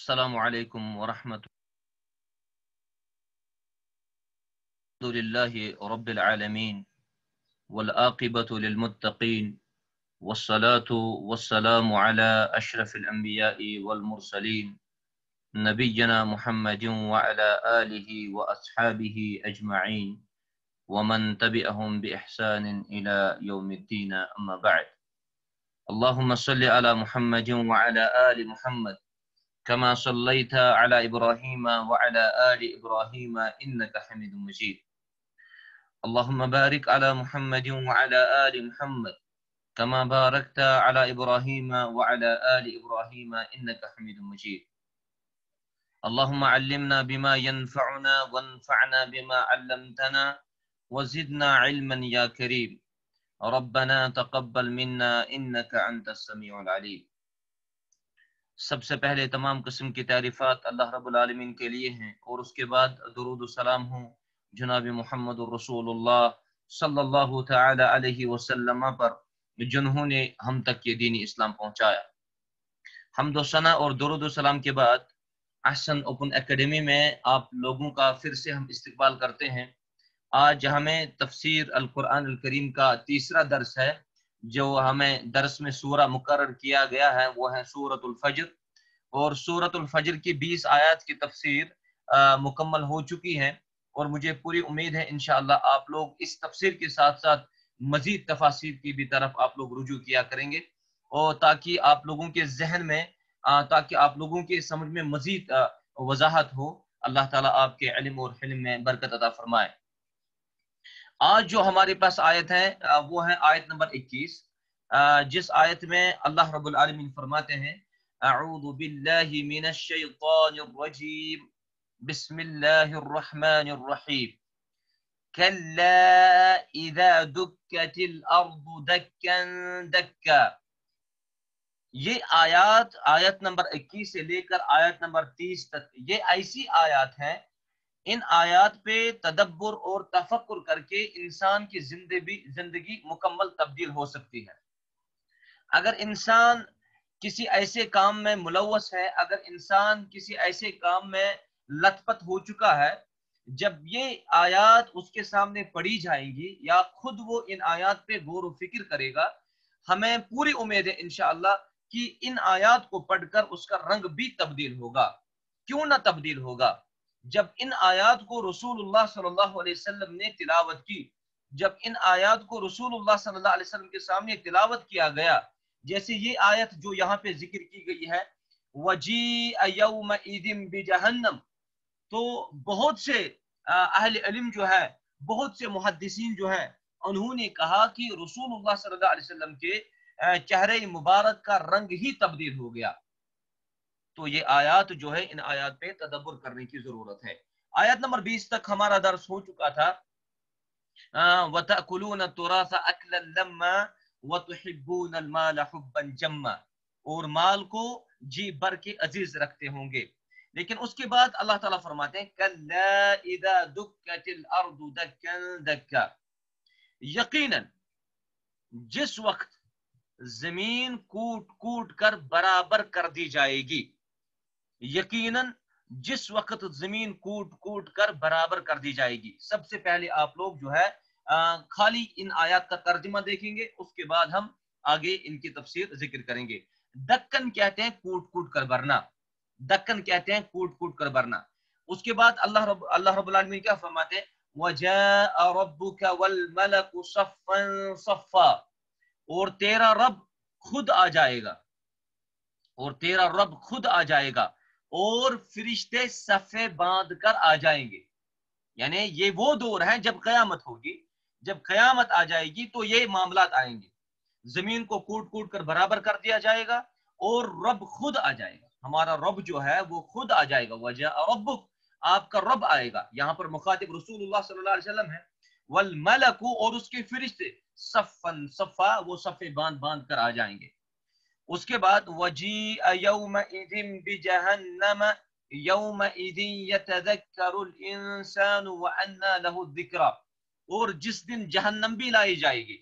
السلام علیکم ورحمۃ الحمد لله رب العالمين والآقبة للمتقين والصلاة والسلام على أشرف الأنبياء والمرسلين نبينا محمد وعلى آله وأصحابه أجمعين ومن تبعهم بإحسان إلى يوم الدين. أما بعد اللهم صل على محمد وعلى آل محمد كما صليت على إبراهيم وعلى آل إبراهيم إنك حميد مجيد. اللهم بارك على محمد وعلى آل محمد كما باركت على إبراهيم وعلى آل إبراهيم إنك حميد مجيد. اللهم علمنا بما ينفعنا وانفعنا بما علمتنا وزدنا علما يا كريم. ربنا تقبل منا إنك أنت السميع العليم. سب سے پہلے تمام قسم کی تعریفات اللہ رب العالمین کے لیے ہیں اور اس کے بعد درود و سلام ہوں جناب محمد الرسول اللہ صلی اللہ تعالی علیہ وسلم پر جنہوں نے ہم تک یہ دینی اسلام پہنچایا۔ حمد و ثنا اور درود و سلام کے بعد احسن اوپن اکیڈمی میں آپ لوگوں کا پھر سے ہم استقبال کرتے ہیں۔ آج ہمیں تفسیر القرآن الکریم کا تیسرا درس ہے۔ جو ہمیں درس میں سورہ مقرر کیا گیا ہے، وہ ہے سورت الفجر۔ اور سورت الفجر کی بیس آیات کی تفسیر مکمل ہو چکی ہے اور مجھے پوری امید ہے، انشاءاللہ آپ لوگ اس تفسیر کے ساتھ ساتھ مزید تفاصیر کی بھی طرف آپ لوگ رجوع کیا کریں گے۔ اور تاکہ آپ لوگوں کے ذہن میں تاکہ آپ لوگوں کے سمجھ میں مزید وضاحت ہو، اللہ تعالیٰ آپ کے علم اور حلم میں برکت عطا فرمائے۔ آج جو ہمارے پاس آیت ہے وہ ہے آیت نمبر اکیس۔ جس آیت میں اللہ رب العالمین فرماتے ہیں، اعوذ باللہ من الشیطان الرجیم۔ بسم اللہ الرحمن الرحیم۔ کلا اذا دکت الارض دکا دکا۔ یہ آیات، آیت نمبر اکیس سے لے کر آیت نمبر تیس تک، یہ ایسی آیات ہیں ان آیات پہ تدبر اور تفکر کر کے انسان کی زندگی زندگی مکمل تبدیل ہو سکتی ہے۔ اگر انسان کسی ایسے کام میں ملوث ہے، اگر انسان کسی ایسے کام میں لت پت ہو چکا ہے، جب یہ آیات اس کے سامنے پڑھی جائیں گی یا خود وہ ان آیات پہ غور و فکر کرے گا، ہمیں پوری امید ہے انشاءاللہ کہ ان آیات کو پڑھ کر اس کا رنگ بھی تبدیل ہوگا۔ کیوں نہ تبدیل ہوگا؟ جب ان آیات کو رسول اللہ صلی اللہ علیہ وسلم نے تلاوت کی، جب ان آیات کو رسول اللہ صلی اللہ علیہ وسلم کے سامنے تلاوت کیا گیا، جیسے یہ آیت جو یہاں پہ ذکر کی گئی ہے، وَجِيءَ يَوْمَئِذٍ تو بہت سے اہل علم جو ہے، بہت سے محدثین جو ہیں، انہوں نے کہا کہ رسول اللہ صلی اللہ علیہ وسلم کے چہرے مبارک کا رنگ ہی تبدیل ہو گیا۔ تو یہ آیات جو ہے ان آیات پہ تدبر کرنے کی ضرورت ہے۔ آیت نمبر بیس تک ہمارا درس ہو چکا تھا۔ وَتَأْكُلُونَ التُّرَاثَ أَكْلًا لَمَّا وَتُحِبُّونَ الْمَالَ حُبًّا جَمًّا۔ اور مال کو جی بر کے عزیز رکھتے ہوں گے۔ لیکن اس کے بعد اللہ تعالیٰ فرماتے ہیں، كَلَّا إِذَا دُكَّتِ الْأَرْضُ دَكًّا دَكَّا۔ یقیناً جس وقت زمین کوٹ کوٹ کر برابر کر دی جائے گی یقیناً جس وقت زمین کوٹ کوٹ کر برابر کر دی جائے گی۔ سب سے پہلے آپ لوگ جو ہے خالی ان آیات کا ترجمہ دیکھیں گے، اس کے بعد ہم آگے ان کی تفسیر ذکر کریں گے۔ دکن کہتے ہیں کوٹ کوٹ کر برنا۔ دکن کہتے ہیں کوٹ کوٹ کر برنا۔ اس کے بعد اللہ رب اللہ رب العالمین کیا فرماتے ہیں؟ وَجَاءَ رَبُّكَ وَالْمَلَكُ صَفًّا صَفًّا۔ اور تیرا رب خود آ جائے گا۔ اور تیرا رب خود آ جائے گا۔ اور فرشتے صفے باندھ کر آ جائیں گے۔ یعنی یہ وہ دور ہے جب قیامت ہوگی۔ جب قیامت آ جائے گی تو یہ معاملات آئیں گے۔ زمین کو کوٹ کوٹ کر برابر کر دیا جائے گا اور رب خود آ جائے گا۔ ہمارا رب جو ہے وہ خود آ جائے گا۔ وجہ رب آپ کا رب آئے گا۔ یہاں پر مخاطب رسول اللہ صلی اللہ علیہ وسلم ہے والملک اور اس کے فرشتے صفن صفا، وہ صفے باندھ باندھ کر آ جائیں گے۔ اس کے بعد وجیء یومئذ بجہنم یومئذ یتذکر الانسان وانا له الذکر اور جس دن جہنم بھی لائی جائے گی،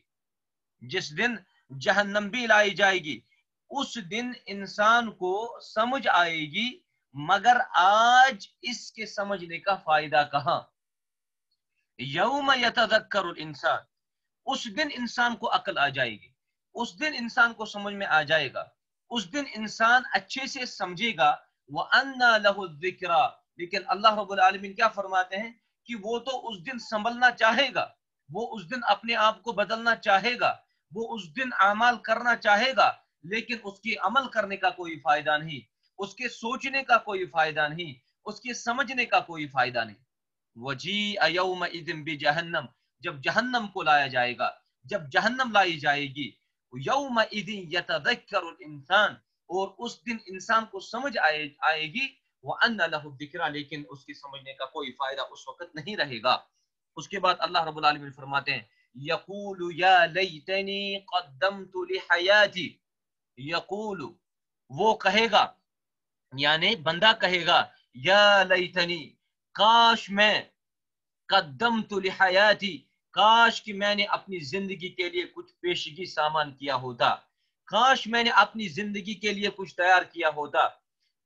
جس دن جہنم بھی لائی جائے گی، اس دن انسان کو سمجھ آئے گی، مگر آج اس کے سمجھنے کا فائدہ کہاں؟ یوم یتذکر الانسان، اس دن انسان کو عقل آ جائے گی۔ اس دن انسان کو سمجھ میں آ جائے گا۔ اس دن انسان اچھے سے سمجھے گا۔ وہ انا لہ الذکرا لیکن اللہ رب العالمین کیا فرماتے ہیں کہ وہ تو اس دن سنبھلنا چاہے گا۔ وہ اس دن اپنے آپ کو بدلنا چاہے گا۔ وہ اس دن اعمال کرنا چاہے گا۔ لیکن اس کی عمل کرنے کا کوئی فائدہ نہیں۔ اس کے سوچنے کا کوئی فائدہ نہیں۔ اس کے سمجھنے کا کوئی فائدہ نہیں۔ وجی ایوم بجہنم جب جہنم کو لایا جائے گا۔ جب جہنم لائی جائے گی۔ یوم اذن یتذکر الانسان اور اس دن انسان کو سمجھ آئے, آئے گی وَأَنَّ لَهُ الذِّكْرَ لیکن اس کی سمجھنے کا کوئی فائدہ اس وقت نہیں رہے گا۔ اس کے بعد اللہ رب العالمین فرماتے ہیں یقول یا لیتنی قدمت لحیاتی یقول وہ کہے گا یعنی بندہ کہے گا یا لیتنی کاش میں قدمت لحیاتی کاش کہ میں نے اپنی زندگی کے لیے کچھ پیشگی سامان کیا ہوتا۔ کاش میں نے اپنی زندگی کے لیے کچھ تیار کیا ہوتا۔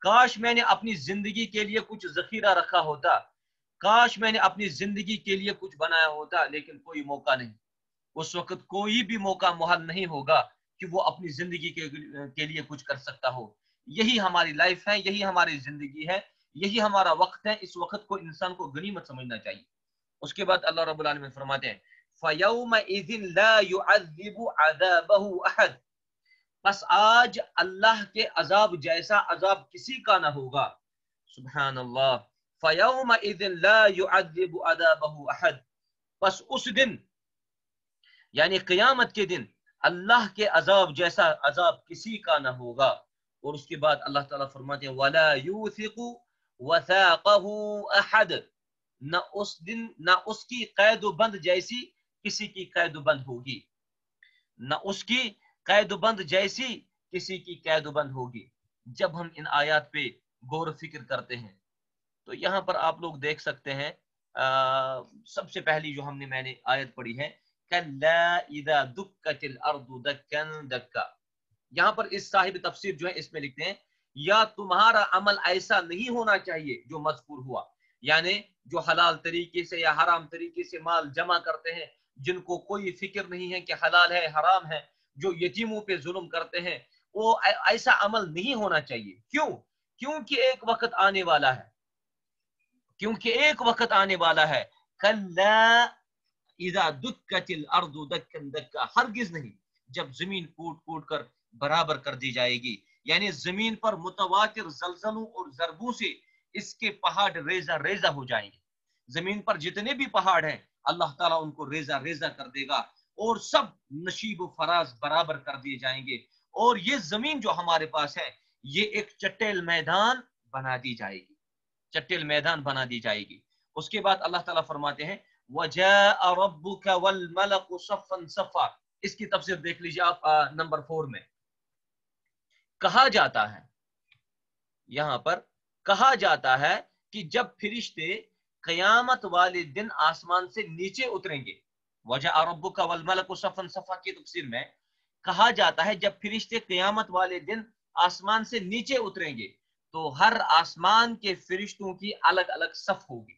کاش میں نے اپنی زندگی کے لیے کچھ ذخیرہ رکھا ہوتا۔ کاش میں نے اپنی زندگی کے لیے کچھ بنایا ہوتا، لیکن کوئی موقع نہیں۔ اس وقت کوئی بھی موقع محل نہیں ہوگا کہ وہ اپنی زندگی کے لیے کچھ کر سکتا ہو۔ یہی ہماری لائف ہے، یہی ہماری زندگی ہے، یہی ہمارا وقت ہے۔ اس وقت کو انسان کو غنیمت سمجھنا چاہیے۔ اس کے بعد اللہ رب العالمین فرماتے ہیں، فَيَوْمَئِذٍ لَا يُعَذِّبُ عَذَابَهُ أَحَدٍ۔ بس آج اللہ کے عذاب جیسا عذاب کسی کا نہ ہوگا۔ سبحان اللہ فَيَوْمَئِذٍ لَا يُعَذِّبُ عَذَابَهُ أَحَدٍ۔ بس اس دن یعنی قیامت کے دن، اللہ کے عذاب جیسا عذاب کسی کا نہ ہوگا۔ اور اس کے بعد اللہ تعالیٰ فرماتے ہیں، وَلَا يُوثِقُ وَثَاقَهُ أَحَدٍ۔ نہ اس دن، نہ اس کی قید و بند جیسی کسی کی قید و بند ہوگی۔ نہ اس کی قید و بند جیسی کسی کی قید و بند ہوگی۔ جب ہم ان آیات پہ غور و فکر کرتے ہیں، تو یہاں پر آپ لوگ دیکھ سکتے ہیں سب سے پہلی جو ہم نے میں نے آیت پڑھی ہے یہاں پر اس صاحب تفسیر جو ہے، اس میں لکھتے ہیں، یا تمہارا عمل ایسا نہیں ہونا چاہیے جو مذکور ہوا۔ یعنی جو حلال طریقے سے یا حرام طریقے سے مال جمع کرتے ہیں، جن کو کوئی فکر نہیں ہے کہ حلال ہے، حرام ہے، جو یتیموں پہ ظلم کرتے ہیں، وہ ایسا عمل نہیں ہونا چاہیے۔ کیوں؟ کیونکہ ایک وقت آنے والا ہے۔ کیونکہ ایک وقت آنے والا ہے۔ ہرگز نہیں۔ جب زمین کوٹ کوٹ کر برابر کر دی جائے گی۔ یعنی زمین پر متواتر زلزلوں اور ضربوں سے اس کے پہاڑ ریزہ ریزہ ہو جائیں گے۔ زمین پر جتنے بھی پہاڑ ہیں، اللہ تعالیٰ ان کو ریزہ ریزہ کر دے گا اور سب نشیب و فراز برابر کر دیے جائیں گے۔ اور یہ زمین جو ہمارے پاس ہے، یہ ایک چٹیل میدان بنا دی جائے گی۔ چٹیل میدان بنا دی جائے گی۔ اس کے بعد اللہ تعالیٰ فرماتے ہیں، وَجَاءَ رَبُّكَ وَالْمَلَقُ صَفًّا صَفًّا۔ اس کی تفسیر دیکھ لیجیے آپ نمبر فور میں۔ کہا جاتا ہے، یہاں پر کہا جاتا ہے کہ جب فرشتے قیامت والے دن آسمان سے نیچے اتریں گے، وجہ عرب کا والملک صفن صفا کی تفسیر میں کہا جاتا ہے، جب فرشتے قیامت والے دن آسمان سے نیچے اتریں گے تو ہر آسمان کے فرشتوں کی الگ الگ صف ہوگی۔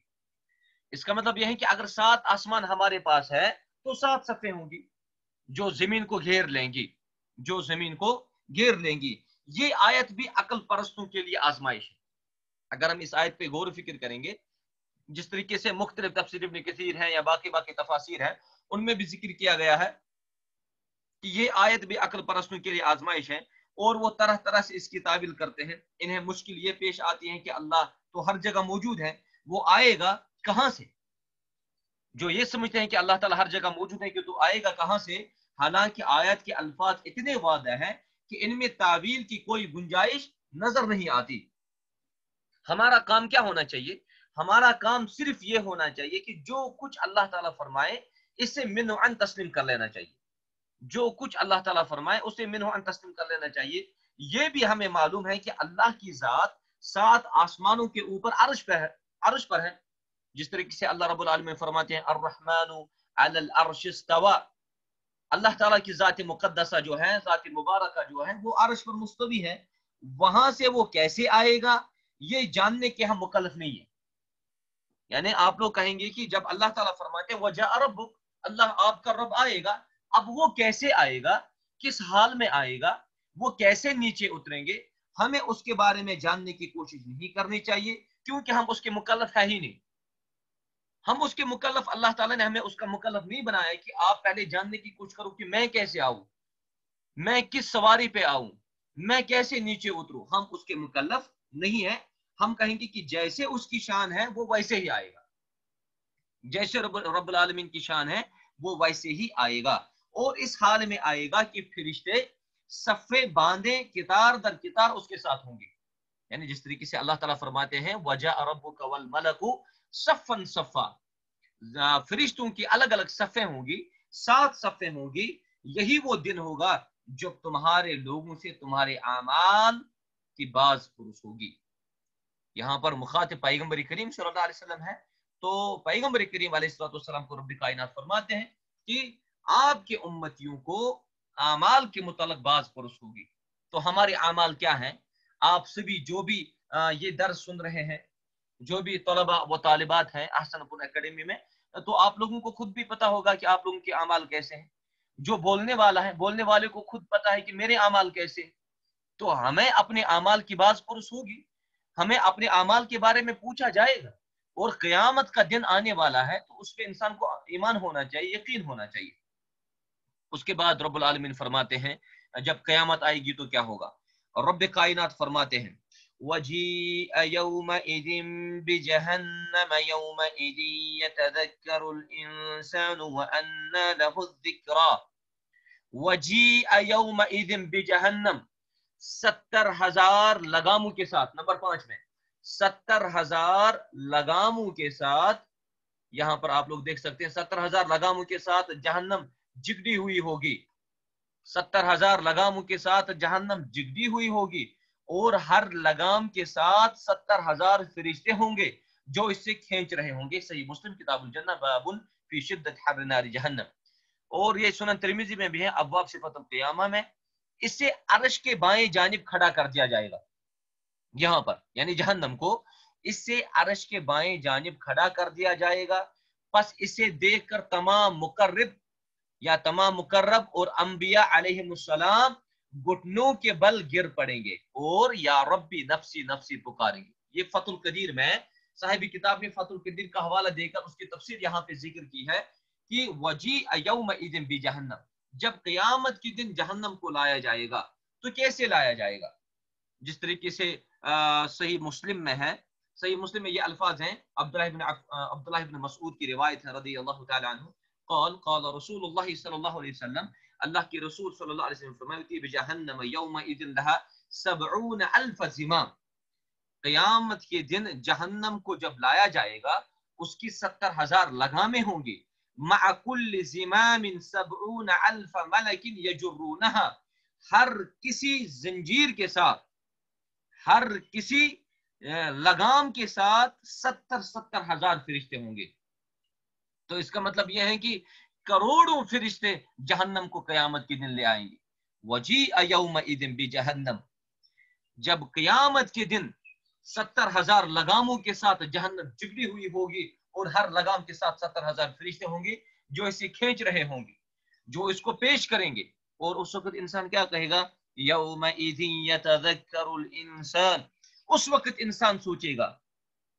اس کا مطلب یہ ہے کہ اگر سات آسمان ہمارے پاس ہے تو سات صفیں ہوں گی۔ جو زمین کو گھیر لیں گی، جو زمین کو گھیر لیں گی۔ یہ آیت بھی عقل پرستوں کے لیے آزمائش ہے۔ اگر ہم اس آیت پہ غور و فکر کریں گے، جس طریقے سے مختلف تفسیر ابن کثیر ہیں یا باقی باقی تفاصیر ہیں، ان میں بھی ذکر کیا گیا ہے کہ یہ آیت بھی عقل پرستوں کے لیے آزمائش ہے اور وہ طرح طرح سے اس کی تعبیل کرتے ہیں۔ انہیں مشکل یہ پیش آتی ہے کہ اللہ تو ہر جگہ موجود ہے وہ آئے گا کہاں سے؟ جو یہ سمجھتے ہیں کہ اللہ تعالیٰ ہر جگہ موجود ہے کہ تو آئے گا کہاں سے؟ حالانکہ آیت کے الفاظ اتنے واضح ہیں کہ ان میں تعویل کی کوئی گنجائش نظر نہیں آتی۔ ہمارا کام کیا ہونا چاہیے؟ ہمارا کام صرف یہ ہونا چاہیے کہ جو کچھ اللہ تعالیٰ فرمائے، اسے من عن تسلیم کر لینا چاہیے۔ جو کچھ اللہ تعالیٰ فرمائے، اسے من عن تسلیم کر لینا چاہیے۔ یہ بھی ہمیں معلوم ہے کہ اللہ کی ذات سات آسمانوں کے اوپر عرش پر ہے، عرش پر ہے۔ جس طریقے سے اللہ رب العالمین فرماتے ہیں، الرحمن علی العرش استوا اللہ تعالیٰ کی ذات مقدسہ جو ہے، ذات مبارکہ جو ہے، وہ عرش پر مستوی ہے۔ وہاں سے وہ کیسے آئے گا؟ یہ جاننے کے ہم مکلف نہیں ہیں۔ یعنی آپ لوگ کہیں گے کہ جب اللہ تعالیٰ فرماتے وجہ رب اللہ آپ کا رب آئے گا۔ اب وہ کیسے آئے گا؟ کس حال میں آئے گا؟ وہ کیسے نیچے اتریں گے؟ ہمیں اس کے بارے میں جاننے کی کوشش نہیں کرنی چاہیے، کیونکہ ہم اس کے مکلف ہے ہی نہیں۔ ہم اس کے مکلف، اللہ تعالیٰ نے ہمیں اس کا مکلف نہیں بنایا کہ آپ پہلے جاننے کی کوشش کرو کہ میں کیسے آؤں، میں کس سواری پہ آؤں، میں کیسے نیچے اتروں۔ ہم اس کے مکلف نہیں ہیں۔ ہم کہیں گے کہ جیسے اس کی شان ہے، وہ ویسے ہی آئے گا۔ جیسے رب رب العالمین کی شان ہے، وہ ویسے ہی آئے گا۔ اور اس حال میں آئے گا کہ فرشتے صفے باندھے کتار در کتار اس کے ساتھ ہوں گے۔ یعنی جس طریقے سے اللہ تعالیٰ فرماتے ہیں وجہ ارب والملک صفن صفا۔ فرشتوں کی الگ الگ صفے ہوں گی، سات صفے ہوں گی۔ یہی وہ دن ہوگا جب تمہارے لوگوں سے تمہارے اعمال کی باز پرس ہوگی۔ یہاں پر مخاطب پیغمبر کریم صلی اللہ علیہ وسلم ہے تو پیغمبر کریم علیہ السلام کو رب کائنات فرماتے ہیں کہ آپ کے امتیوں کو اعمال کے متعلق باز پرس ہوگی۔ تو ہمارے اعمال کیا ہیں؟ آپ سبھی جو بھی یہ درس سن رہے ہیں، جو بھی طلبہ و طالبات ہیں احسن پور اکیڈمی میں، تو آپ لوگوں کو خود بھی پتا ہوگا کہ آپ لوگوں کے اعمال کیسے ہیں۔ جو بولنے والا ہے، بولنے والے کو خود پتا ہے کہ میرے اعمال کیسے تو ہمیں اپنے اعمال کی باز پرس ہوگی۔ ہمیں اپنے اعمال کے بارے میں پوچھا جائے گا اور قیامت کا دن آنے والا ہے تو اس پہ انسان کو ایمان ہونا چاہیے، یقین ہونا چاہیے۔ اس کے بعد رب العالمین فرماتے ہیں، جب قیامت آئے گی تو کیا ہوگا؟ اور رب کائنات فرماتے ہیں، وجيء ستر ہزار لگاموں کے ساتھ، نمبر پانچ میں، ستر ہزار لگاموں کے ساتھ، یہاں پر آپ لوگ دیکھ سکتے ہیں، ستر ہزار لگاموں کے ساتھ جہنم جگڑی ہوئی ہوگی۔ ستر ہزار لگاموں کے ساتھ جہنم جگڑی ہوئی ہوگی اور ہر لگام کے ساتھ ستر ہزار فرشتے ہوں گے جو اس سے کھینچ رہے ہوں گے۔ صحیح مسلم کتاب الجنہ، باب فی شدت حر نار جہنم۔ اور یہ سنن ترمیزی میں بھی ہے، ابواب صفت القیامہ میں۔ اس سے عرش کے بائیں جانب کھڑا کر دیا جائے گا۔ یہاں پر یعنی جہنم کو، اس سے عرش کے بائیں جانب کھڑا کر دیا جائے گا۔ پس اسے دیکھ کر تمام مقرب، یا تمام مقرب اور انبیاء علیہ السلام گھٹنوں کے بل گر پڑیں گے اور یا ربی نفسی نفسی پکاریں گے۔ یہ فت القدیر میں، صاحب کتاب میں فت القدیر کا حوالہ دے کر اس کی تفسیر یہاں پہ ذکر کی ہے کہ وجی ایوم ایدن بی جہنم جب قیامت کی دن جہنم کو لایا جائے گا، تو کیسے لایا جائے گا؟ جس طریقے سے صحیح مسلم میں ہے، صحیح مسلم میں یہ الفاظ ہیں۔ عبداللہ بن عبداللہ بن مسعود کی روایت ہے رضی اللہ تعالی عنہ۔ قال قال رسول اللہ صلی اللہ علیہ وسلم، اللہ کی رسول صلی اللہ علیہ وسلم فرمائی بجہنم یوم اذن لها سبعون الف زمام۔ قیامت کے دن جہنم کو جب لایا جائے گا، اس کی ستر ہزار لگامیں ہوں گی۔ مع کل زمام سبعون الف ملک یجرونها ہر کسی زنجیر کے ساتھ، ہر کسی لگام کے ساتھ ستر ستر ہزار فرشتے ہوں گے۔ تو اس کا مطلب یہ ہے کہ کروڑوں فرشتے جہنم کو قیامت کے دن لے آئیں گے۔ وجی ایوم ایدن بھی جہنم جب قیامت کے دن ستر ہزار لگاموں کے ساتھ جہنم جگڑی ہوئی ہوگی اور ہر لگام کے ساتھ ستر ہزار فرشتے ہوں گے جو اسے کھینچ رہے ہوں گے، جو اس کو پیش کریں گے۔ اور اس وقت انسان کیا کہے گا؟ یوم یتذکر الانسان۔ اس وقت انسان سوچے گا۔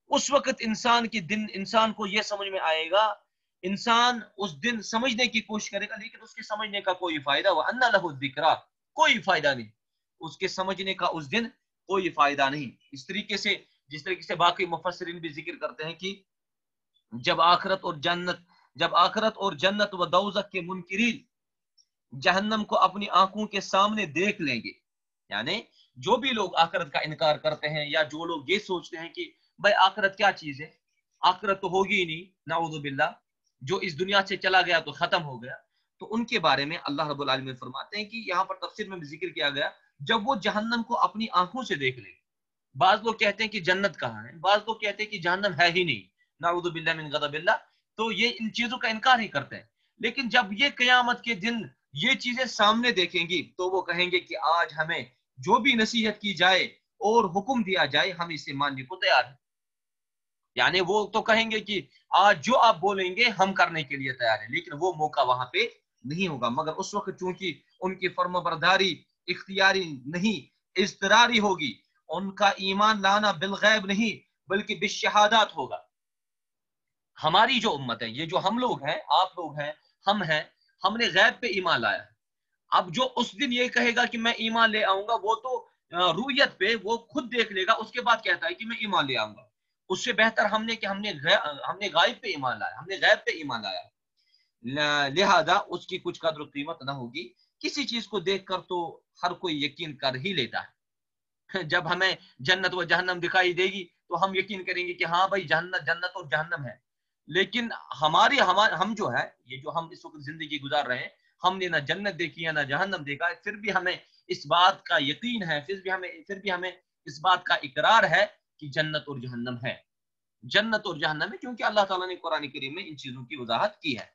اس وقت انسان کی دن، انسان کو یہ سمجھ میں آئے گا۔ انسان اس دن سمجھنے کی کوشش کرے گا، لیکن اس کے سمجھنے کا کوئی فائدہ وہ انا لہو ذکرا کوئی فائدہ نہیں۔ اس کے سمجھنے کا اس دن کوئی فائدہ نہیں۔ اس طریقے سے، جس طریقے سے باقی مفسرین بھی ذکر کرتے ہیں کہ جب آخرت اور جنت، جب آخرت اور جنت و دوزک کے منکرین جہنم کو اپنی آنکھوں کے سامنے دیکھ لیں گے یعنی جو بھی لوگ آخرت کا انکار کرتے ہیں یا جو لوگ یہ سوچتے ہیں کہ بھائی آخرت کیا چیز ہے؟ آخرت تو ہوگی ہی نہیں، نعوذ باللہ، جو اس دنیا سے چلا گیا تو ختم ہو گیا۔ تو ان کے بارے میں اللہ رب العالمین فرماتے ہیں کہ یہاں پر تفسیر میں بھی ذکر کیا گیا جب وہ جہنم کو اپنی آنکھوں سے دیکھ لیں بعض لوگ کہتے ہیں کہ جنت کہاں ہے؟ بعض لوگ کہتے ہیں کہ جہنم ہے ہی نہیں۔ نعوذ باللہ من غضب اللہ۔ تو یہ ان چیزوں کا انکار ہی کرتے ہیں۔ لیکن جب یہ قیامت کے دن یہ چیزیں سامنے دیکھیں گی، تو وہ کہیں گے کہ آج ہمیں جو بھی نصیحت کی جائے اور حکم دیا جائے، ہم اسے ماننے کو تیار ہیں۔ یعنی وہ تو کہیں گے کہ آج جو آپ بولیں گے، ہم کرنے کے لیے تیار ہیں۔ لیکن وہ موقع وہاں پہ نہیں ہوگا۔ مگر اس وقت چونکہ ان کی فرم برداری اختیاری نہیں، اضطراری ہوگی۔ ان کا ایمان لانا بالغیب نہیں، بلکہ بالشہادات ہوگا۔ ہماری جو امت ہے، یہ جو ہم لوگ ہیں، آپ لوگ ہیں، ہم ہیں، ہم نے غیب پہ ایمان لایا اب جو اس دن یہ کہے گا کہ میں ایمان لے آؤں گا، وہ تو رویت پہ وہ خود دیکھ لے گا، اس کے بعد کہتا ہے کہ میں ایمان لے آؤں گا۔ اس سے بہتر ہم نے کہ ہم نے ہم نے غائب پہ ایمان لایا، ہم نے غیب پہ ایمان لایا۔ لہذا اس کی کچھ قدر و قیمت نہ ہوگی۔ کسی چیز کو دیکھ کر تو ہر کوئی یقین کر ہی لیتا ہے۔ جب ہمیں جنت و جہنم دکھائی دے گی تو ہم یقین کریں گے کہ ہاں بھائی جنت جنت اور جہنم ہے۔ لیکن ہماری ہم جو ہے، یہ جو ہم اس وقت زندگی گزار رہے ہیں، ہم نے نہ جنت دیکھی ہے، نہ جہنم دیکھا ہے، پھر بھی ہمیں اس بات کا یقین ہے، پھر بھی ہمیں، پھر بھی ہمیں اس بات کا اقرار ہے کہ جنت اور جہنم ہے۔ جنت اور جہنم ہے، کیونکہ اللہ تعالیٰ نے قرآن کریم میں ان چیزوں کی وضاحت کی ہے۔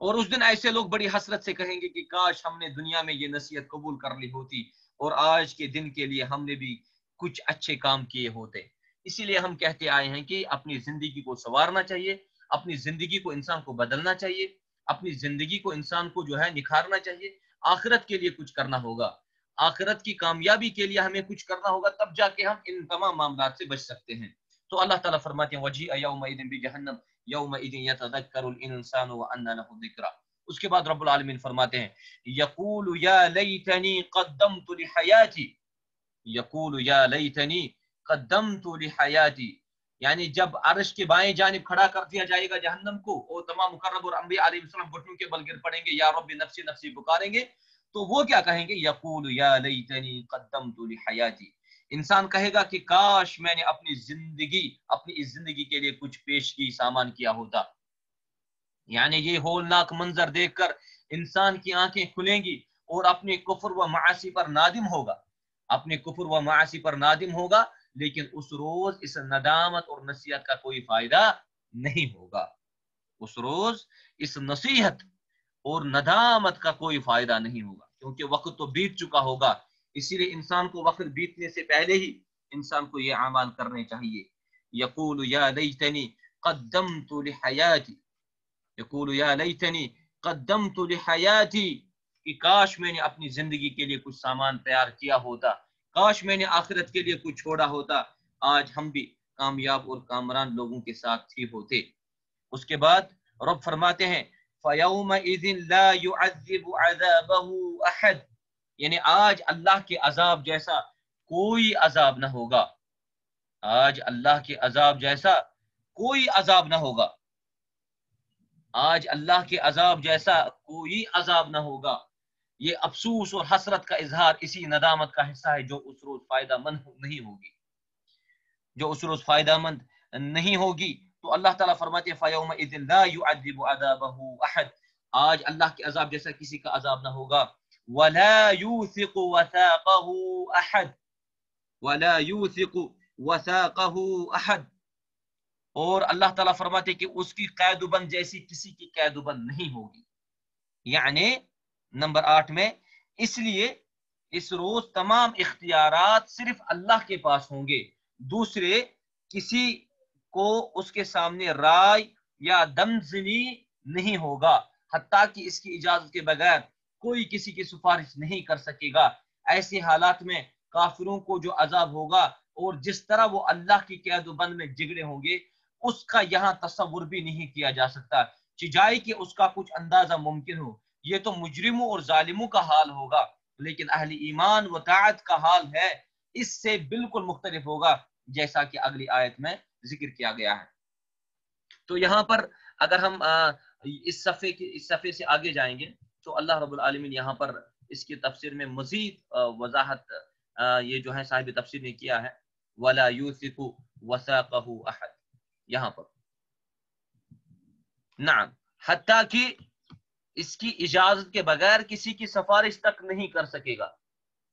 اور اس دن ایسے لوگ بڑی حسرت سے کہیں گے کہ کاش ہم نے دنیا میں یہ نصیحت قبول کر لی ہوتی اور آج کے دن کے لیے ہم نے بھی کچھ اچھے کام کیے ہوتے۔ اسی لیے ہم کہتے آئے ہیں کہ اپنی زندگی کو سنوارنا چاہیے، اپنی زندگی کو انسان کو بدلنا چاہیے، اپنی زندگی کو انسان کو جو ہے نکھارنا چاہیے۔ آخرت کے لیے کچھ کرنا ہوگا۔ آخرت کی کامیابی کے لیے ہمیں کچھ کرنا ہوگا، تب جا کے ہم ان تمام معاملات سے بچ سکتے ہیں۔ تو اللہ تعالیٰ فرماتے ہیں وجی یوم بجہنم۔ یوم یتذکر الانسان وانا له ذکرا اس کے بعد رب العالمین فرماتے ہیں یقول یا لیتنی قدمت لحیاتی یقول یا لیتنی قدمت لحیاتی یعنی جب عرش کے بائیں جانب کھڑا کر دیا جائے گا جہنم کو اور تمام مقرب اور انبیاء علیہ السلام گھٹنوں کے بل گر پڑیں گے، یا رب نفسی نفسی پکاریں گے، تو وہ کیا کہیں گے؟ یقول یا لیتنی قدمت لحیاتی انسان کہے گا کہ کاش میں نے اپنی زندگی، اپنی اس زندگی کے لیے کچھ پیش کی سامان کیا ہوتا۔ یعنی یہ ہولناک منظر دیکھ کر انسان کی آنکھیں کھلیں گی اور اپنے کفر و معاشی پر نادم ہوگا۔ اپنے کفر و معاشی پر نادم ہوگا، لیکن اس روز اس ندامت اور نصیحت کا کوئی فائدہ نہیں ہوگا۔ اس روز اس نصیحت اور ندامت کا کوئی فائدہ نہیں ہوگا، کیونکہ وقت تو بیت چکا ہوگا۔ اسی لیے انسان کو وقت بیتنے سے پہلے ہی انسان کو یہ اعمال کرنے چاہیے۔ یقول یا لیتنی قدمت لحیاتی۔ یقول یا لیتنی قدمت لحیاتی۔ کہ کاش میں نے اپنی زندگی کے لیے کچھ سامان تیار کیا ہوتا۔ کاش میں نے آخرت کے لیے کچھ چھوڑا ہوتا۔ آج ہم بھی کامیاب اور کامران لوگوں کے ساتھ ہی ہوتے۔ اس کے بعد رب فرماتے ہیں، فَيَوْمَئِذٍ لَا يُعَذِّبُ عَذَابَهُ أَحَدٍ۔ یعنی آج اللہ کے عذاب جیسا کوئی عذاب نہ ہوگا۔ آج اللہ کے عذاب جیسا کوئی عذاب نہ ہوگا۔ آج اللہ کے عذاب جیسا کوئی عذاب نہ ہوگا۔ یہ افسوس اور حسرت کا اظہار اسی ندامت کا حصہ ہے جو اس روز فائدہ مند نہیں ہوگی۔ جو اس روز فائدہ مند نہیں ہوگی۔ تو اللہ تعالیٰ فرماتے آج اللہ کے عذاب جیسا کسی کا عذاب نہ ہوگا۔ ولا يوثق وثاقه احد ولا يوثق وثاقه احد اور اللہ تعالیٰ فرماتے کہ اس کی قید و بند جیسی کسی کی قید و بند نہیں ہوگی. یعنی نمبر آٹھ میں، اس لیے اس روز تمام اختیارات صرف اللہ کے پاس ہوں گے. دوسرے، کسی کو اس کے سامنے رائے یا دمزنی نہیں ہوگا، حتیٰ کہ اس کی اجازت کے بغیر کوئی کسی کی سفارش نہیں کر سکے گا۔ ایسے حالات میں کافروں کو جو عذاب ہوگا اور جس طرح وہ اللہ کی قید و بند میں جگڑے ہوں گے، اس کا یہاں تصور بھی نہیں کیا جا سکتا۔ چجائی کہ اس کا کچھ اندازہ ممکن ہو، یہ تو مجرموں اور ظالموں کا حال ہوگا۔ لیکن اہل ایمان و طاعت کا حال ہے، اس سے بالکل مختلف ہوگا، جیسا کہ اگلی آیت میں ذکر کیا گیا ہے۔ تو یہاں پر اگر ہم اس صفحے کی، اس صفحے سے آگے جائیں گے۔ تو اللہ رب العالمین یہاں پر اس کی تفسیر میں مزید وضاحت یہ جو ہے صاحب تفسیر نے کیا ہے۔ ولا یوسف وساقہ احد یہاں پر۔ نعم۔ حتیٰ کہ اس کی اجازت کے بغیر کسی کی سفارش تک نہیں کر سکے گا۔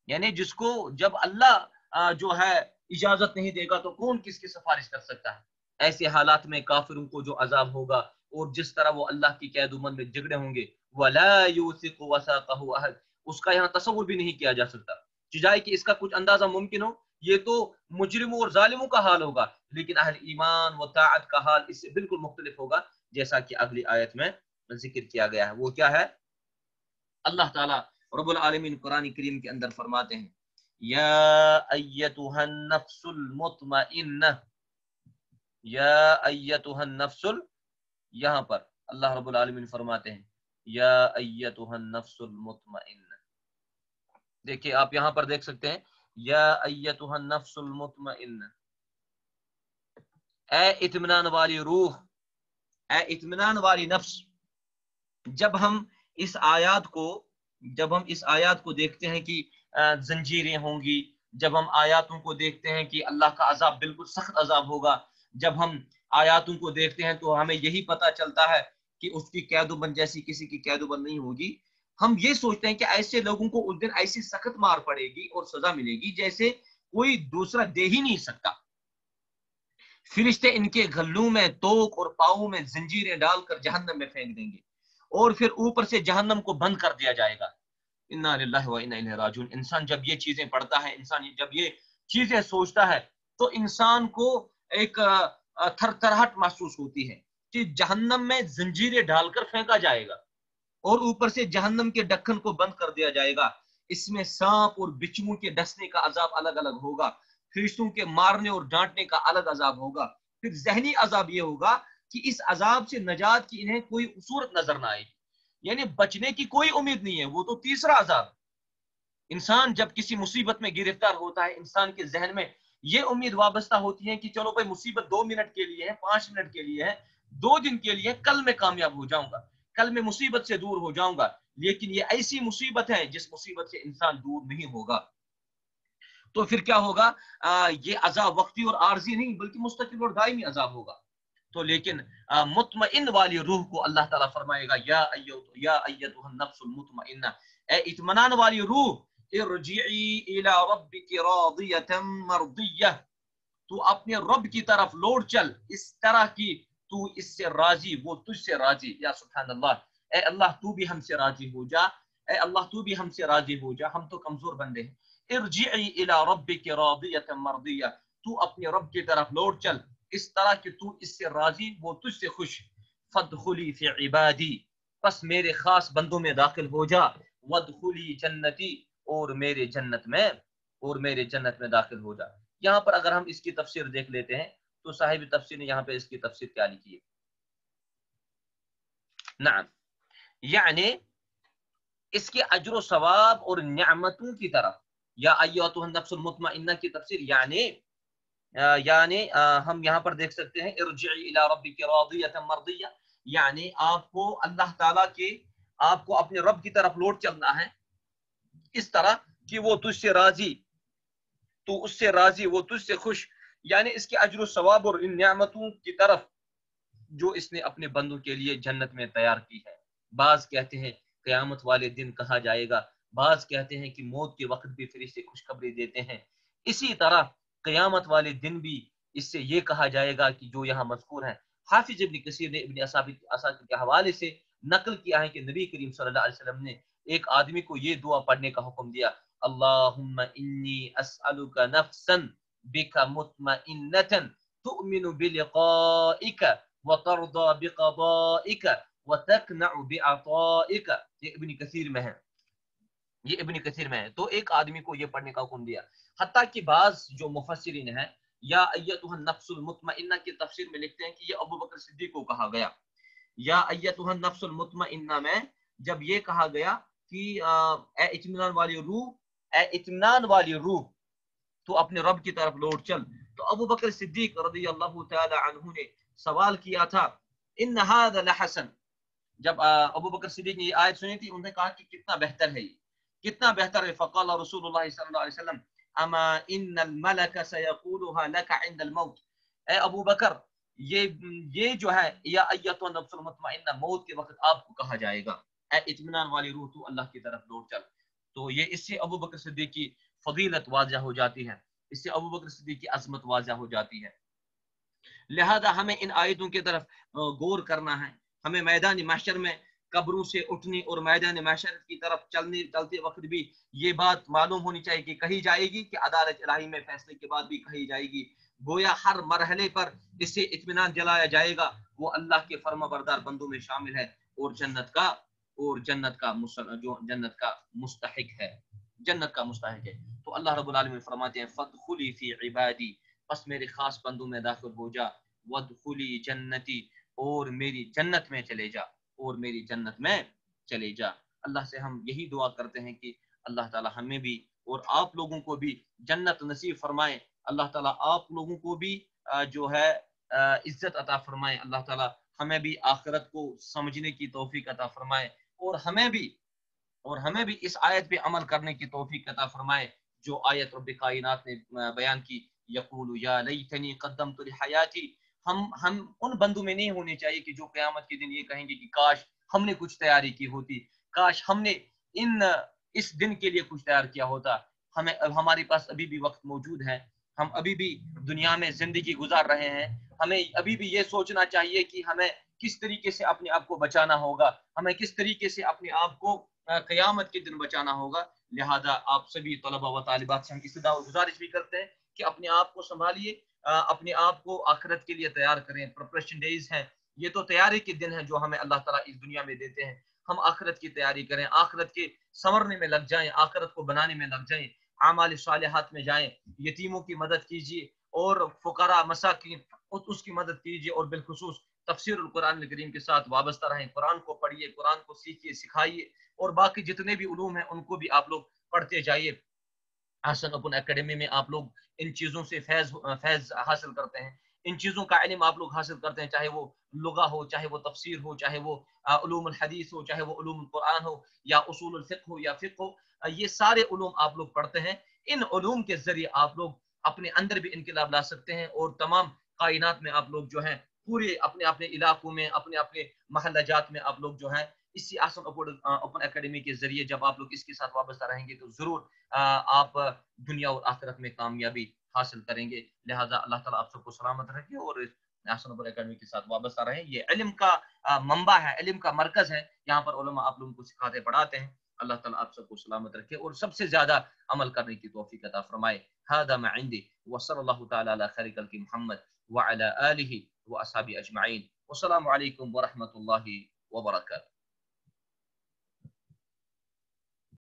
یعنی جس کو جب اللہ جو ہے، اجازت نہیں دے گا تو کون کس کی سفارش کر سکتا ہے؟ ایسے حالات میں کافروں کو جو عذاب ہوگا اور جس طرح وہ اللہ کی قید و میں جگڑے ہوں گے، ولا يوثق وثاقه احد اس کا یہاں تصور بھی نہیں کیا جا سکتا۔ جائے کہ اس کا کچھ اندازہ ممکن ہو، یہ تو مجرموں اور ظالموں کا حال ہوگا، لیکن اہل ایمان و طاعت کا حال اس سے بالکل مختلف ہوگا، جیسا کہ اگلی آیت میں ذکر کیا گیا ہے۔ وہ کیا ہے؟ اللہ تعالیٰ رب العالمین قرآن کریم کے اندر فرماتے ہیں، یا ایتها النفس المطمئنہ۔ یا ایتها النفس المطمئنہ یہاں پر اللہ رب العالمین فرماتے ہیں، یا ایتها النفس المطمئنہ دیکھیں آپ یہاں پر دیکھ سکتے ہیں، یا ایتها النفس المطمئنہ اے اطمینان والی روح، اے اطمینان والی نفس، جب ہم اس آیات کو، جب ہم اس آیات کو دیکھتے ہیں کہ زنجیریں ہوں گی، جب ہم آیاتوں کو دیکھتے ہیں کہ اللہ کا عذاب بالکل سخت عذاب ہوگا، جب ہم آیاتوں کو دیکھتے ہیں تو ہمیں یہی پتا چلتا ہے کہ اس کی قید و بند جیسی کسی کی قید و بند نہیں ہوگی۔ ہم یہ سوچتے ہیں کہ ایسے لوگوں کو اس دن ایسی سخت مار پڑے گی اور سزا ملے گی جیسے کوئی دوسرا دے ہی نہیں سکتا۔ فرشتے ان کے گلوں میں توک اور پاؤں میں زنجیریں ڈال کر جہنم میں پھینک دیں گے اور پھر اوپر سے جہنم کو بند کر دیا جائے گا۔ انا للہ و انا راجعون۔ انسان جب یہ چیزیں پڑھتا ہے، انسان جب یہ چیزیں سوچتا ہے تو انسان کو ایک تھر تھرہٹ محسوس ہوتی ہے کہ جہنم میں زنجیریں ڈال کر پھینکا جائے گا اور اوپر سے جہنم کے ڈکن کو بند کر دیا جائے گا۔ اس میں سانپ اور بچموں کے ڈسنے کا عذاب الگ الگ ہوگا فرشتوں کے مارنے اور ڈانٹنے کا الگ عذاب ہوگا۔ پھر ذہنی عذاب یہ ہوگا کہ اس عذاب سے نجات کی انہیں کوئی صورت نظر نہ آئے۔ گی یعنی بچنے کی کوئی امید نہیں ہے، وہ تو تیسرا عذاب۔ انسان جب کسی مصیبت میں گرفتار ہوتا ہے، انسان کے ذہن میں یہ امید وابستہ ہوتی ہے کہ چلو بھائی مصیبت دو منٹ کے لیے ہے پانچ منٹ کے لیے ہے دو دن کے لیے کل میں کامیاب ہو جاؤں گا کل میں مصیبت سے دور ہو جاؤں گا لیکن یہ ایسی مصیبت ہے جس مصیبت سے انسان دور نہیں ہوگا۔ تو پھر کیا ہوگا؟ آ, یہ عذاب وقتی اور عارضی نہیں بلکہ مستقل اور دائمی عذاب ہوگا۔ تو لیکن آ, مطمئن والی روح کو اللہ تعالیٰ فرمائے گا یا یا النفس المطمئنہ اے اطمینان والی روح ارجعی الى ربک راضیتا مرضیہ۔ تو اپنے رب کی طرف لوٹ چل۔ اس طرح کی تو اس سے راضی، وہ تجھ سے راضی۔ یا سبحان اللہ، اے اللہ، تو بھی ہم سے راضی ہو جا۔ اے اللہ، تو بھی ہم سے راضی ہو جا۔ ہم تو کمزور بندے ہیں۔ ارجعی الى ربک راضیتا مرضیہ۔ تو اپنے رب کی طرف لوٹ چل۔ اس طرح کہ تو اس سے راضی، وہ تجھ سے خوش۔ فدخلی فی عبادی۔ پس میرے خاص بندوں میں داخل ہو جا۔ ودخلی جنتی۔ اور میرے جنت میں، اور میرے جنت میں داخل ہو جا۔ یہاں پر اگر ہم اس کی تفسیر دیکھ لیتے ہیں، تو صاحب تفسیر نے یہاں پہ اس کی تفسیر کیا لکھی ہے۔ نعم۔ یعنی اس کے اجر و ثواب اور نعمتوں کی طرف۔ یا ایوتو النفس المطمئنہ کی تفسیر یعنی یعنی ہم یہاں پر دیکھ سکتے ہیں، ارجعی الى ربک راضیتا مرضیہ۔ یعنی آپ کو اللہ تعالیٰ کے، آپ کو اپنے رب کی طرف لوٹ چلنا ہے۔ اس طرح کہ وہ تجھ سے راضی، تو اس سے راضی، وہ تجھ سے خوش۔ یعنی اس کے اجر و ثواب اور ان نعمتوں کی طرف جو اس نے اپنے بندوں کے لیے جنت میں تیار کی ہے۔ بعض کہتے ہیں، قیامت والے دن کہا جائے گا؟ بعض کہتے ہیں کہ موت کے وقت بھی فرشتے خوشخبری دیتے ہیں۔ اسی طرح قیامت والے دن بھی اس سے یہ کہا جائے گا کہ جو یہاں مذکور ہیں۔ حافظ ابن کثیر نے ابن اساکر کے حوالے سے نقل کیا ہے کہ نبی کریم صلی اللہ علیہ وسلم نے ایک آدمی کو یہ دعا پڑھنے کا حکم دیا، اللہم انی اسألک نفسا بک مطمئنتا تؤمن بلقائک وترضى بقضائک وتقنع بعطائک. یہ ابن کثیر میں ہے۔ یہ ابن کثیر میں ہے۔ تو ایک آدمی کو یہ پڑھنے کا حکم دیا۔ حتیٰ کہ بعض جو مفسرین ہیں، یا ایتها النفس المطمئنہ کی تفسیر میں لکھتے ہیں کہ یہ ابو بکر صدیق کو کہا گیا۔ یا ایتها النفس المطمئنہ میں جب یہ کہا گیا کہ اے اطمینان والی روح، اے اطمینان والی روح، تو اپنے رب کی طرف لوٹ چل۔ تو ابو بکر صدیق رضی اللہ تعالی عنہ نے سوال کیا تھا، ان هذا لحسن۔ جب ابو بکر صدیق نے یہ آیت سنی تھی، انہوں نے کہا کہ کتنا بہتر ہے یہ۔ کتنا بہتر ہے۔ فقال رسول اللہ صلی اللہ علیہ وسلم، اما ان الملک سیقولها لك عند الموت۔ اے ابو بکر، یہ یہ جو ہے، یا ایتو نفس المطمئنہ، موت کے وقت آپ کو کہا جائے گا۔ اے اطمینان والی روح تو اللہ کی طرف لوٹ چل۔ تو یہ اس سے ابو بکر صدیق کی فضیلت واضح ہو جاتی ہے۔ اس سے ابو بکر صدیق کی عظمت واضح ہو جاتی ہے۔ لہذا ہمیں ان آیتوں کی طرف غور کرنا ہے۔ ہمیں میدان محشر میں قبروں سے اٹھنے اور میدان معاشرت کی طرف چلنے، چلتے وقت بھی یہ بات معلوم ہونی چاہیے کہ کہی جائے گی کہ عدالت الہی میں فیصلے کے بعد بھی کہی جائے گی۔ گویا ہر مرحلے پر اس سے اطمینان جلایا جائے گا۔ وہ اللہ کے فرما بردار بندوں میں شامل ہے اور جنت کا اور جنت کا جو جنت کا مستحق ہے۔ جنت کا مستحق ہے۔ تو اللہ رب العالمین فرماتے ہیں فدخلی فی عبادی پس میرے خاص بندوں میں داخل ہو جا۔ ودخلی جنتی اور میری جنت میں چلے جا۔ اور میری جنت میں چلے جا۔ اللہ سے ہم یہی دعا کرتے ہیں کہ اللہ تعالی ہمیں بھی اور آپ لوگوں کو بھی جنت نصیب فرمائے۔ اللہ تعالیٰ آپ لوگوں کو بھی جو ہے عزت عطا فرمائے۔ اللہ تعالیٰ ہمیں بھی آخرت کو سمجھنے کی توفیق عطا فرمائے۔ اور ہمیں بھی، اور ہمیں بھی اس آیت پہ عمل کرنے کی توفیق عطا فرمائے، جو آیت رب کائنات نے بیان کی، یقول یا لیتنی قدمت لحیاتی، ہم ہم ان بندوں میں نہیں ہونے چاہیے کہ جو قیامت کے دن یہ کہیں گے کہ کاش ہم نے کچھ تیاری کی ہوتی، کاش ہم نے ان، اس دن کے لیے کچھ تیار کیا ہوتا۔ ہمیں ہمارے پاس ابھی بھی وقت موجود ہے، ہم ابھی بھی دنیا میں زندگی گزار رہے ہیں، ہمیں ابھی بھی یہ سوچنا چاہیے کہ ہمیں کس طریقے سے اپنے آپ کو بچانا ہوگا، ہمیں کس طریقے سے اپنے آپ کو قیامت کے دن بچانا ہوگا۔ لہذا آپ سبھی طلبہ و طالبات سے ہم استدا گزارش بھی کرتے ہیں کہ اپنے آپ کو سنبھالیے اپنے آپ کو آخرت کے لیے تیار کریں۔ پرپریشن ڈیز ہیں۔ یہ تو تیاری کے دن ہیں جو ہمیں اللہ تعالیٰ اس دنیا میں دیتے ہیں۔ ہم آخرت کی تیاری کریں، آخرت کے سمرنے میں لگ جائیں، آخرت کو بنانے میں لگ جائیں، اعمال صالحات میں جائیں۔ یتیموں کی مدد کیجیے اور فقراء، مساکین، اس کی مدد کیجیے اور بالخصوص تفسیر القرآن الکریم کے ساتھ وابستہ رہیں، قرآن کو پڑھیے قرآن کو سیکھیے سکھائیے، اور باقی جتنے بھی علوم ہیں، ان کو بھی آپ لوگ پڑھتے جائیے۔ حسن اپن اکیڈمی میں آپ لوگ ان چیزوں سے فیض فیض حاصل کرتے ہیں۔ ان چیزوں کا علم آپ لوگ حاصل کرتے ہیں، چاہے وہ لغہ ہو، چاہے وہ تفسیر ہو، چاہے وہ علوم الحدیث ہو، چاہے وہ علوم القرآن ہو، یا اصول الفقہ ہو، یا فقہ ہو یہ سارے علوم آپ لوگ پڑھتے ہیں۔ ان علوم کے ذریعے آپ لوگ اپنے اندر بھی انقلاب لا سکتے ہیں، اور تمام کائنات میں آپ لوگ جو ہیں پورے اپنے اپنے علاقوں میں، اپنے اپنے محلہ جات میں آپ لوگ جو ہیں، اسی آسن اوپن اکیڈمی کے ذریعے جب آپ لوگ اس کے ساتھ وابستہ رہیں گے تو ضرور آپ دنیا اور آخرت میں کامیابی حاصل کریں گے۔ لہٰذا اللہ تعالیٰ آپ سب کو سلامت رکھے اور آسن اوپن اکیڈمی کے ساتھ وابستہ رہیں۔ یہ علم کا منبع ہے، علم کا مرکز ہے۔ یہاں پر علماء آپ لوگوں کو سکھاتے پڑھاتے ہیں۔ اللہ تعالیٰ آپ سب کو سلامت رکھے اور سب سے زیادہ عمل کرنے کی توفیق عطا فرمائے۔ هذا ما عندي، وصلى الله تعالى على خير خلق محمد وعلى آله وأصحابه أجمعين. والسلام عليكم ورحمة الله وبركاته.